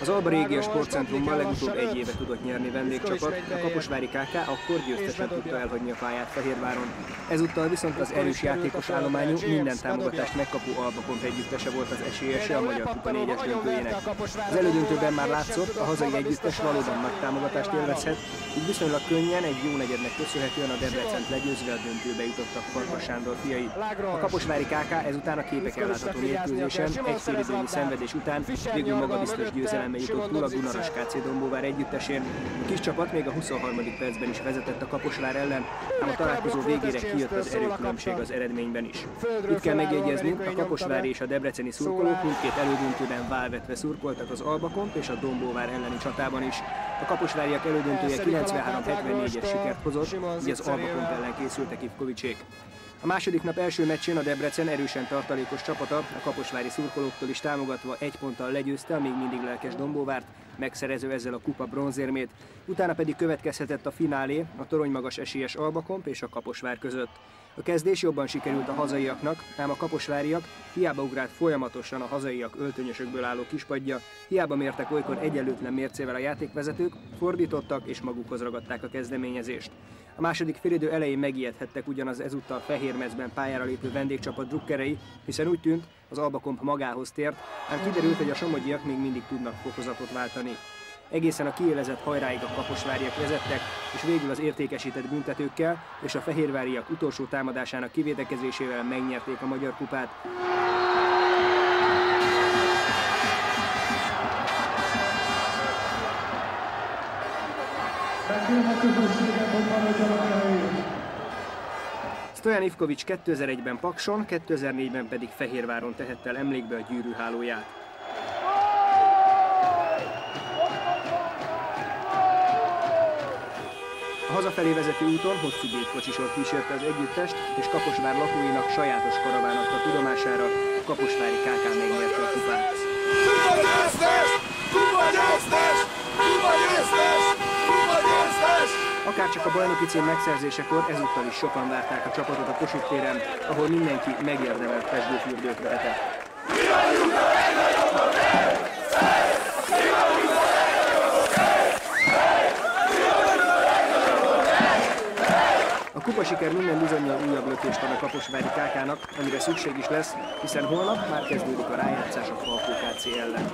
Az Alba Régia Sportcentrumban legutóbb egy éve tudott nyerni vendégcsapat, a Kaposvári KK akkor győztesen tudta elhagyni a pályát Fehérváron. Ezúttal viszont az erős játékos állományú, minden támogatást megkapó Albapont együttese volt az esélyese a Magyar Kupa 4-es döntőjének. Az elődöntőben már látszott, a hazai együttes valóban nagy támogatást élvezhet, így viszonylag könnyen egy jó negyednek köszönhetően a Debrecent legyőzve a döntőbe jutottak Farkas Sándor fiai. A Kaposvári KK ezután a képek ellátható mérkőzésen egy félidőnyi szenvedés után végül magabiztos győzelemmel jutott túl a Gunaras KC Dombóvár együttesén. A kis csapat még a 23. percben is vezetett a Kaposvár ellen, ám a találkozó végére kijött az erőkülönbség az eredményben is. Itt kell megjegyezni, a Kaposvári és a Debreceni szurkolók mindkét elődöntőben válvetve szurkoltak az Albakomp és a Dombóvár elleni csatában is. A kaposváriak elődöntője 93-74-es sikert hozott, így az Albakomp ellen készültek Ivkovicsék. A második nap első meccsén a Debrecen erősen tartalékos csapata a kaposvári szurkolóktól is támogatva egy ponttal legyőzte a még mindig lelkes Dombóvárt, megszerező ezzel a kupa bronzérmét. Utána pedig következhetett a finálé a torony magas esélyes Albakomp és a Kaposvár között. A kezdés jobban sikerült a hazaiaknak, ám a kaposváriak hiába ugrált folyamatosan a hazaiak öltönyösökből álló kispadja, hiába mértek olykor egyenlőtlen mércével a játékvezetők, fordítottak és magukhoz ragadták a kezdeményezést. A második félidő elején megijedhettek ugyanaz ezúttal Fehérmezben pályára lépő vendégcsapat drukkerei, hiszen úgy tűnt, az Albakomp magához tért, ám kiderült, hogy a somogyiak még mindig tudnak fokozatot váltani. Egészen a kiélezett hajráig a kaposváriak vezettek, és végül az értékesített büntetőkkel és a fehérváriak utolsó támadásának kivédekezésével megnyerték a Magyar Kupát. Stojan Ivkovics 2001-ben Pakson, 2004-ben pedig Fehérváron tehette el emlékbe a gyűrűhálóját. Hazafelé vezető úton hosszú gépkocsisor kísérte az együttest, és Kaposvár lakóinak sajátos karaván adta tudomására, Kaposvári KK megnyerte a kupát. Kupa győztes! Kupa győztes! Kupa győztes! Kupa győztes! Akár csak a bajnoki cím megszerzésekor ezúttal is sokan várták a csapatot a Kossuth téren, ahol mindenki megérdemelt pesgőfürdőt vehetett. Mi vagyunk a legnagyobbak! A kupa siker minden bizonyal újabb lökést ad a Kaposvári KK-nak, amire szükség is lesz, hiszen holnap már kezdődik a rájátszás a Falkó ellen.